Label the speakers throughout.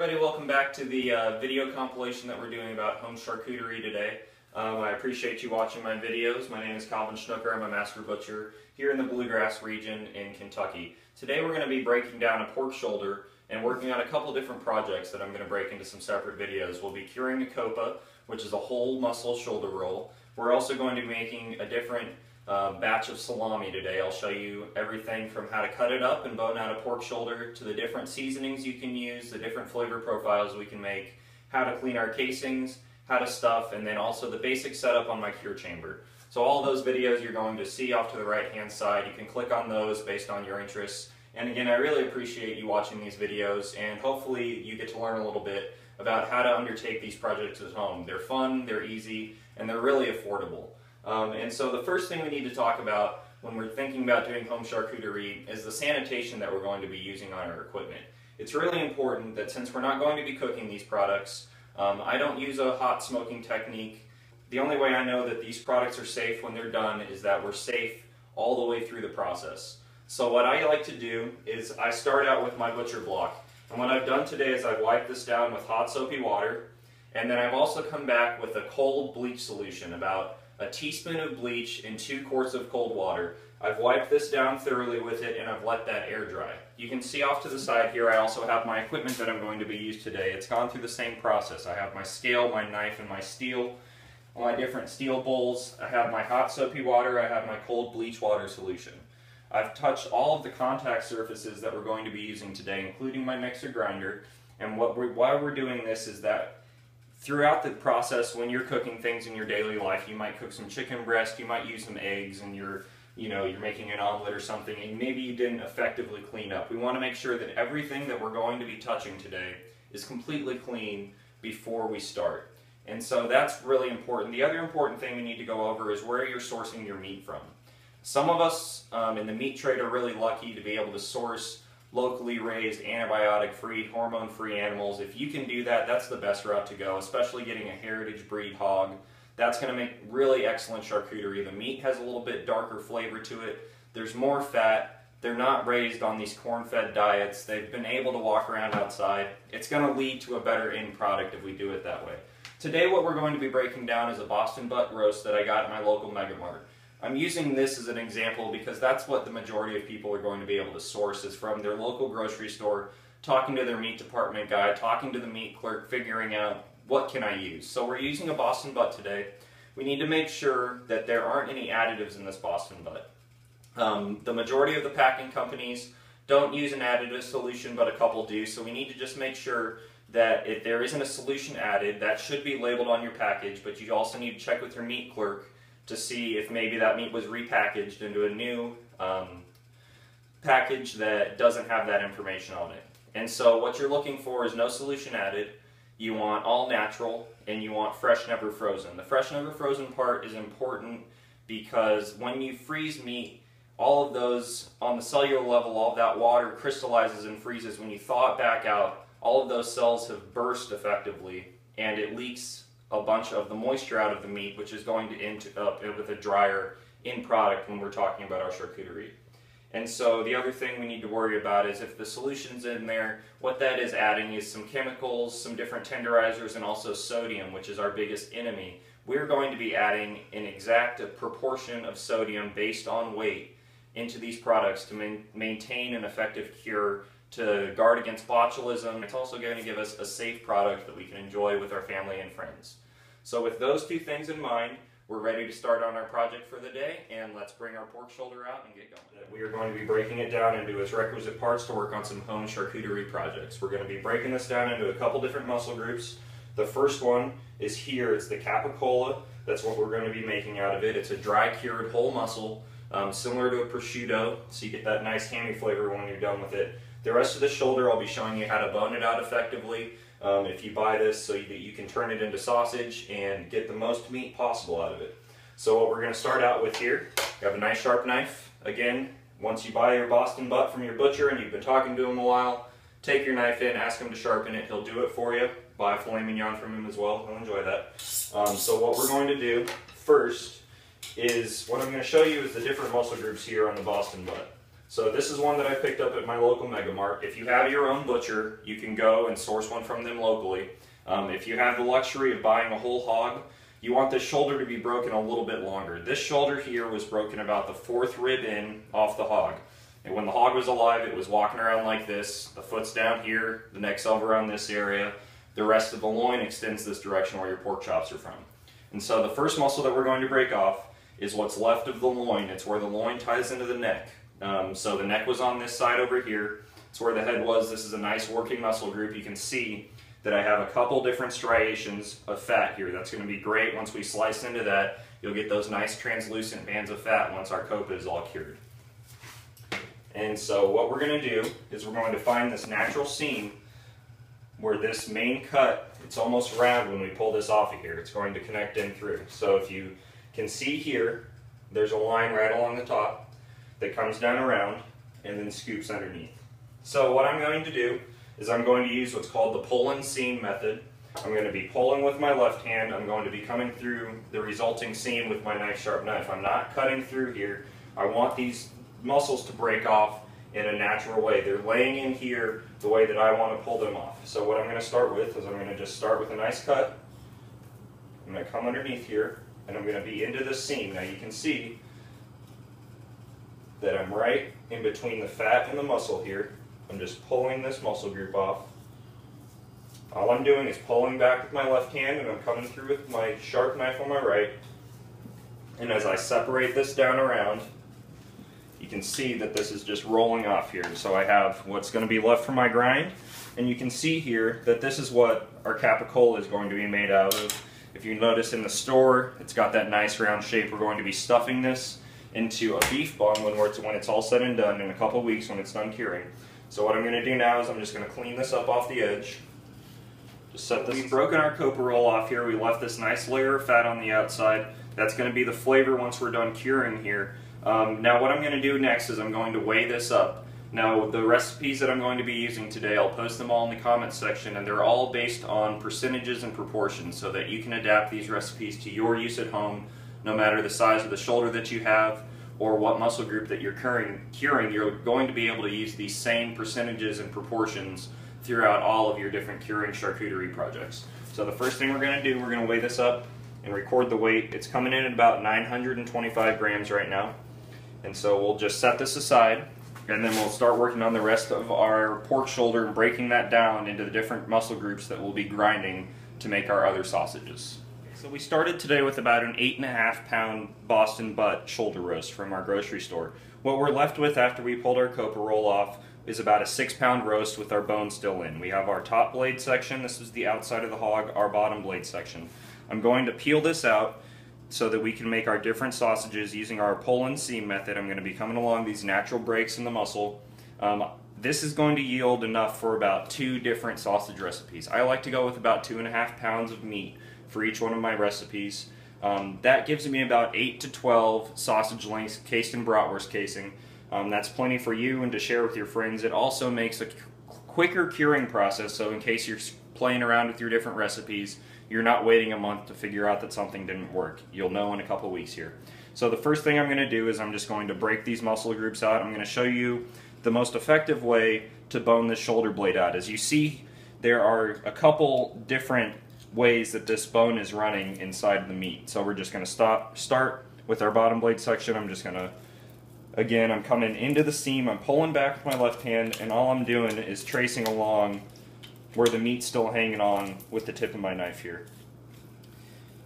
Speaker 1: everybody, welcome back to the uh, video compilation that we're doing about home charcuterie today. Um, I appreciate you watching my videos. My name is Calvin Schnucker. I'm a master butcher here in the Bluegrass region in Kentucky. Today we're going to be breaking down a pork shoulder and working on a couple different projects that I'm going to break into some separate videos. We'll be curing a coppa, which is a whole muscle shoulder roll. We're also going to be making a different uh, batch of salami today. I'll show you everything from how to cut it up and bone out a pork shoulder to the different seasonings you can use, the different flavor profiles we can make, how to clean our casings, how to stuff, and then also the basic setup on my cure chamber. So all those videos you're going to see off to the right hand side, you can click on those based on your interests. And again, I really appreciate you watching these videos and hopefully you get to learn a little bit about how to undertake these projects at home. They're fun, they're easy, and they're really affordable. Um, and so the first thing we need to talk about when we're thinking about doing home charcuterie is the sanitation that we're going to be using on our equipment. It's really important that since we're not going to be cooking these products, um, I don't use a hot smoking technique. The only way I know that these products are safe when they're done is that we're safe all the way through the process. So what I like to do is I start out with my butcher block. And what I've done today is I've wiped this down with hot soapy water. And then I've also come back with a cold bleach solution, about a teaspoon of bleach in two quarts of cold water. I've wiped this down thoroughly with it and I've let that air dry. You can see off to the side here I also have my equipment that I'm going to be used today. It's gone through the same process. I have my scale, my knife, and my steel. My different steel bowls. I have my hot soapy water. I have my cold bleach water solution. I've touched all of the contact surfaces that we're going to be using today, including my mixer grinder. And what we're, why we're doing this is that throughout the process, when you're cooking things in your daily life, you might cook some chicken breast, you might use some eggs, and you're, you know, you're making an omelet or something, and maybe you didn't effectively clean up. We want to make sure that everything that we're going to be touching today is completely clean before we start. And so that's really important. The other important thing we need to go over is where you're sourcing your meat from. Some of us um, in the meat trade are really lucky to be able to source locally raised, antibiotic-free, hormone-free animals. If you can do that, that's the best route to go, especially getting a heritage breed hog. That's going to make really excellent charcuterie. The meat has a little bit darker flavor to it. There's more fat. They're not raised on these corn-fed diets. They've been able to walk around outside. It's going to lead to a better end product if we do it that way. Today what we're going to be breaking down is a Boston butt roast that I got at my local Mega Mart. I'm using this as an example because that's what the majority of people are going to be able to source is from their local grocery store, talking to their meat department guy, talking to the meat clerk, figuring out what can I use. So we're using a Boston butt today. We need to make sure that there aren't any additives in this Boston butt. Um, the majority of the packing companies don't use an additive solution, but a couple do, so we need to just make sure that if there isn't a solution added, that should be labeled on your package, but you also need to check with your meat clerk to see if maybe that meat was repackaged into a new um, package that doesn't have that information on it. And so what you're looking for is no solution added, you want all natural, and you want fresh never frozen. The fresh never frozen part is important because when you freeze meat, all of those, on the cellular level, all of that water crystallizes and freezes. When you thaw it back out, all of those cells have burst effectively, and it leaks a bunch of the moisture out of the meat, which is going to end up with a drier in product when we're talking about our charcuterie. And so the other thing we need to worry about is if the solution's in there, what that is adding is some chemicals, some different tenderizers, and also sodium, which is our biggest enemy. We're going to be adding an exact proportion of sodium based on weight into these products to maintain an effective cure to guard against botulism. It's also going to give us a safe product that we can enjoy with our family and friends. So with those two things in mind, we're ready to start on our project for the day, and let's bring our pork shoulder out and get going. We are going to be breaking it down into its requisite parts to work on some home charcuterie projects. We're going to be breaking this down into a couple different muscle groups. The first one is here, it's the capicola. That's what we're going to be making out of it. It's a dry cured whole muscle, um, similar to a prosciutto, so you get that nice hammy flavor when you're done with it. The rest of the shoulder, I'll be showing you how to bone it out effectively. Um, if you buy this so that you can turn it into sausage and get the most meat possible out of it. So what we're going to start out with here, you have a nice sharp knife. Again, once you buy your Boston butt from your butcher and you've been talking to him a while, take your knife in, ask him to sharpen it. He'll do it for you. Buy a filet mignon from him as well. He'll enjoy that. Um, so what we're going to do first is, what I'm going to show you is the different muscle groups here on the Boston butt. So this is one that I picked up at my local Mega Mart. If you have your own butcher, you can go and source one from them locally. Um, if you have the luxury of buying a whole hog, you want this shoulder to be broken a little bit longer. This shoulder here was broken about the fourth rib in off the hog. And when the hog was alive, it was walking around like this. The foot's down here, the neck's over on this area. The rest of the loin extends this direction where your pork chops are from. And so the first muscle that we're going to break off is what's left of the loin. It's where the loin ties into the neck. Um, so the neck was on this side over here. It's where the head was. This is a nice working muscle group. You can see that I have a couple different striations of fat here. That's going to be great once we slice into that. You'll get those nice translucent bands of fat once our coppa is all cured. And so what we're going to do is we're going to find this natural seam where this main cut, it's almost round when we pull this off of here. It's going to connect in through. So if you can see here, there's a line right along the top that comes down around and then scoops underneath. So what I'm going to do is I'm going to use what's called the pull and seam method. I'm going to be pulling with my left hand. I'm going to be coming through the resulting seam with my nice sharp knife. I'm not cutting through here. I want these muscles to break off in a natural way. They're laying in here the way that I want to pull them off. So what I'm going to start with is I'm going to just start with a nice cut. I'm going to come underneath here and I'm going to be into the seam. Now you can see that I'm right in between the fat and the muscle here. I'm just pulling this muscle group off. All I'm doing is pulling back with my left hand and I'm coming through with my sharp knife on my right. And as I separate this down around, you can see that this is just rolling off here. So I have what's going to be left for my grind. And you can see here that this is what our capicola is going to be made out of. If you notice in the store, it's got that nice round shape. We're going to be stuffing this into a beef bung when, it's, when it's all said and done in a couple weeks when it's done curing. So what I'm going to do now is I'm just going to clean this up off the edge. Just set this. We've broken our coppa roll off here. We left this nice layer of fat on the outside. That's going to be the flavor once we're done curing here. Um, now what I'm going to do next is I'm going to weigh this up. Now the recipes that I'm going to be using today, I'll post them all in the comments section and they're all based on percentages and proportions so that you can adapt these recipes to your use at home no matter the size of the shoulder that you have or what muscle group that you're curing, curing you're going to be able to use these same percentages and proportions throughout all of your different curing charcuterie projects. So the first thing we're going to do, we're going to weigh this up and record the weight. It's coming in at about 925 grams right now. And so we'll just set this aside and then we'll start working on the rest of our pork shoulder and breaking that down into the different muscle groups that we'll be grinding to make our other sausages. So we started today with about an eight and a half pound Boston butt shoulder roast from our grocery store. What we're left with after we pulled our coppa roll off is about a six pound roast with our bone still in. We have our top blade section, this is the outside of the hog, our bottom blade section. I'm going to peel this out so that we can make our different sausages using our pull and seam method. I'm going to be coming along these natural breaks in the muscle. Um, this is going to yield enough for about two different sausage recipes. I like to go with about two and a half pounds of meat for each one of my recipes. Um, that gives me about 8 to 12 sausage links cased in bratwurst casing. Um, that's plenty for you and to share with your friends. It also makes a quicker curing process, so in case you're playing around with your different recipes, you're not waiting a month to figure out that something didn't work. You'll know in a couple weeks here. So the first thing I'm going to do is I'm just going to break these muscle groups out. I'm going to show you the most effective way to bone this shoulder blade out. As you see, there are a couple different ways that this bone is running inside the meat. So we're just going to stop, start with our bottom blade section. I'm just going to, again, I'm coming into the seam. I'm pulling back with my left hand, and all I'm doing is tracing along where the meat's still hanging on with the tip of my knife here.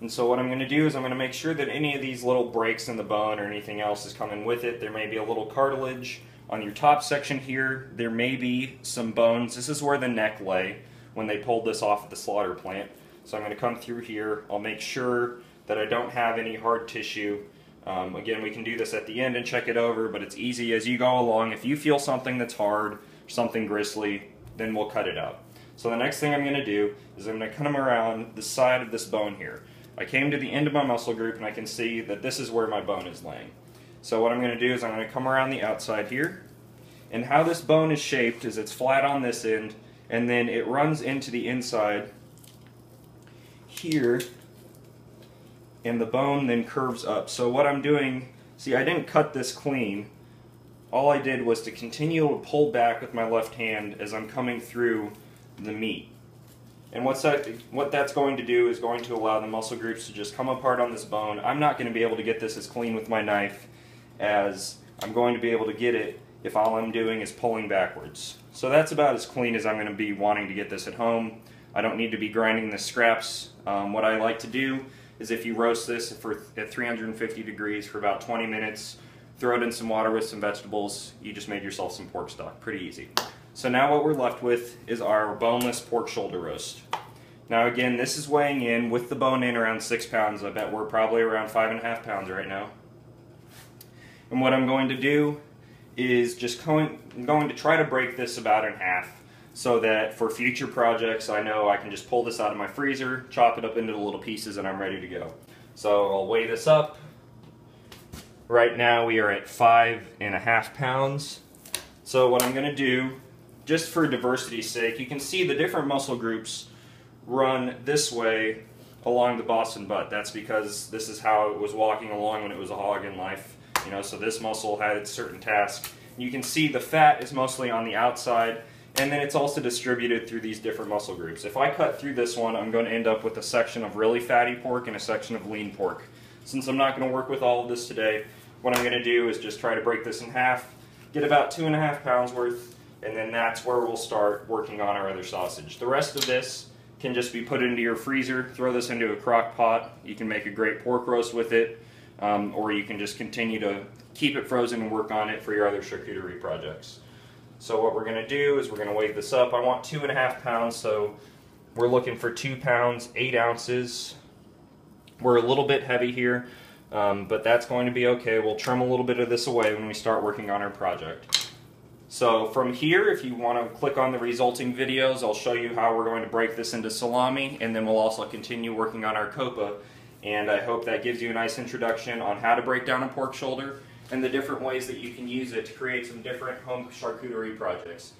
Speaker 1: And so what I'm going to do is I'm going to make sure that any of these little breaks in the bone or anything else is coming with it. There may be a little cartilage on your top section here. There may be some bones. This is where the neck lay when they pulled this off at the slaughter plant. So I'm going to come through here. I'll make sure that I don't have any hard tissue. Um, again, we can do this at the end and check it over, but it's easy as you go along. If you feel something that's hard, something gristly, then we'll cut it out. So the next thing I'm going to do is I'm going to come around the side of this bone here. I came to the end of my muscle group and I can see that this is where my bone is laying. So what I'm going to do is I'm going to come around the outside here. And how this bone is shaped is it's flat on this end and then it runs into the inside here and the bone then curves up. So what I'm doing, see I didn't cut this clean, all I did was to continue to pull back with my left hand as I'm coming through the meat. And what's that, what that's going to do is going to allow the muscle groups to just come apart on this bone. I'm not going to be able to get this as clean with my knife as I'm going to be able to get it if all I'm doing is pulling backwards. So that's about as clean as I'm going to be wanting to get this at home. I don't need to be grinding the scraps. Um, what I like to do is if you roast this for at 350 degrees for about 20 minutes, throw it in some water with some vegetables, you just made yourself some pork stock. Pretty easy. So now what we're left with is our boneless pork shoulder roast. Now again, this is weighing in with the bone in around six pounds. I bet we're probably around five and a half pounds right now. And what I'm going to do is just going, going to try to break this about in half so that for future projects I know I can just pull this out of my freezer, chop it up into little pieces and I'm ready to go. So I'll weigh this up. Right now we are at five and a half pounds. So what I'm going to do, just for diversity's sake, you can see the different muscle groups run this way along the Boston butt. That's because this is how it was walking along when it was a hog in life. You know, so this muscle had its certain task. You can see the fat is mostly on the outside, and then it's also distributed through these different muscle groups. If I cut through this one, I'm going to end up with a section of really fatty pork and a section of lean pork. Since I'm not going to work with all of this today, what I'm going to do is just try to break this in half, get about two and a half pounds worth, and then that's where we'll start working on our other sausage. The rest of this can just be put into your freezer, throw this into a crock pot. You can make a great pork roast with it um, or you can just continue to keep it frozen and work on it for your other charcuterie projects. So what we're going to do is we're going to weigh this up. I want two and a half pounds, so we're looking for two pounds, eight ounces. We're a little bit heavy here, um, but that's going to be okay. We'll trim a little bit of this away when we start working on our project. So from here, if you want to click on the resulting videos, I'll show you how we're going to break this into salami, and then we'll also continue working on our coppa and I hope that gives you a nice introduction on how to break down a pork shoulder and the different ways that you can use it to create some different home charcuterie projects.